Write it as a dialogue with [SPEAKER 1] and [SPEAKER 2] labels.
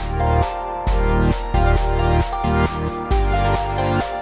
[SPEAKER 1] We'll